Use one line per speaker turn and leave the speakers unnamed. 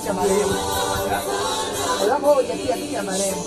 llamaremos. Le damos hoy, aquí, aquí llamaremos.